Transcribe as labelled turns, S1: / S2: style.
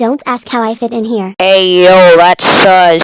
S1: Don't ask how I fit in here.
S2: Hey yo, that's sus.